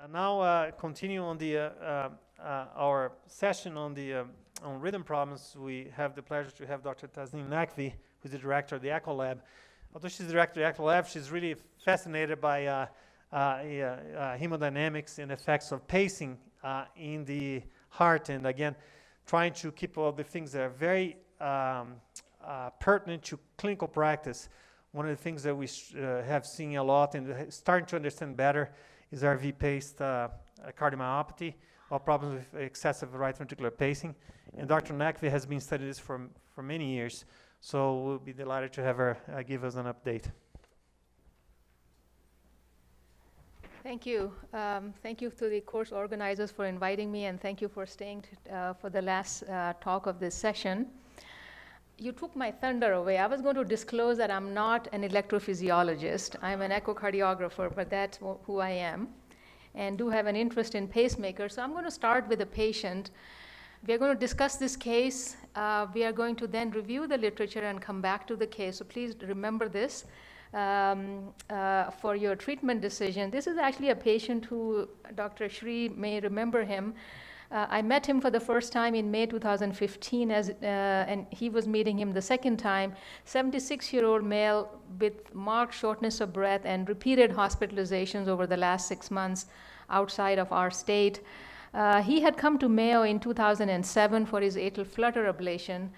Uh, now uh, continue on the uh, uh, uh, our session on the um, on rhythm problems. We have the pleasure to have Dr. Tasneem Naqvi, who's the director of the Echo Lab. Although she's the director of the Echo Lab, she's really fascinated by uh, hemodynamics and effects of pacing in the heart, and again, trying to keep all the things that are very um, pertinent to clinical practice. One of the things that we have seen a lot and starting to understand better is RV-paced uh, cardiomyopathy or problems with excessive right ventricular pacing. And Dr. Naqvi has been studying this for, for many years, so we'll be delighted to have her uh, give us an update. Thank you. Um, thank you to the course organizers for inviting me, and thank you for staying uh, for the last uh, talk of this session. You took my thunder away. I was going to disclose that I'm not an electrophysiologist. I'm an echocardiographer, but that's who I am, and do have an interest in pacemakers. So I'm going to start with a patient. We are going to discuss this case. Uh, we are going to then review the literature and come back to the case. So please remember this um, uh, for your treatment decision. This is actually a patient who Dr. Shri may remember him. Uh, I met him for the first time in May 2015, as, uh, and he was meeting him the second time. 76 year old male with marked shortness of breath and repeated hospitalizations over the last six months outside of our state. Uh, he had come to Mayo in 2007 for his atrial flutter ablation.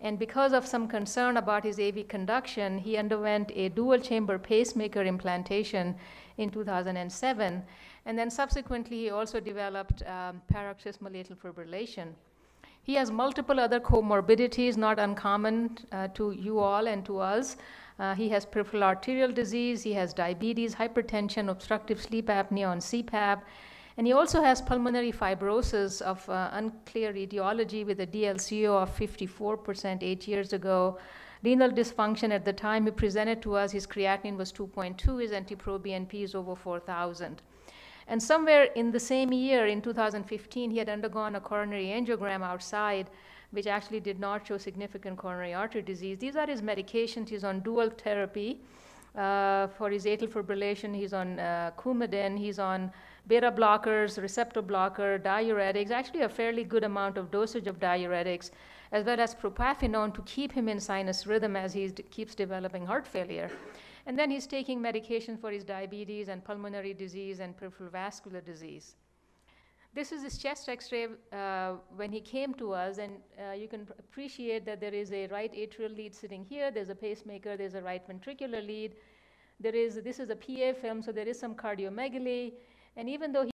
And because of some concern about his AV conduction, he underwent a dual chamber pacemaker implantation in 2007. And then subsequently, he also developed um, paroxysmal atrial fibrillation. He has multiple other comorbidities, not uncommon uh, to you all and to us. Uh, he has peripheral arterial disease, he has diabetes, hypertension, obstructive sleep apnea on CPAP, and he also has pulmonary fibrosis of uh, unclear etiology with a DLCO of 54% eight years ago. Renal dysfunction at the time he presented to us, his creatinine was 2.2, his NT-proBNP is over 4,000. And somewhere in the same year, in 2015, he had undergone a coronary angiogram outside, which actually did not show significant coronary artery disease. These are his medications. He's on dual therapy. Uh, for his atrial fibrillation, he's on uh, Coumadin, he's on beta blockers, receptor blocker, diuretics, actually a fairly good amount of dosage of diuretics, as well as propafenone to keep him in sinus rhythm as he keeps developing heart failure. And then he's taking medication for his diabetes and pulmonary disease and peripheral vascular disease. This is his chest x-ray uh, when he came to us, and uh, you can appreciate that there is a right atrial lead sitting here, there's a pacemaker, there's a right ventricular lead, there is, this is a PA film, so there is some cardiomegaly, and even though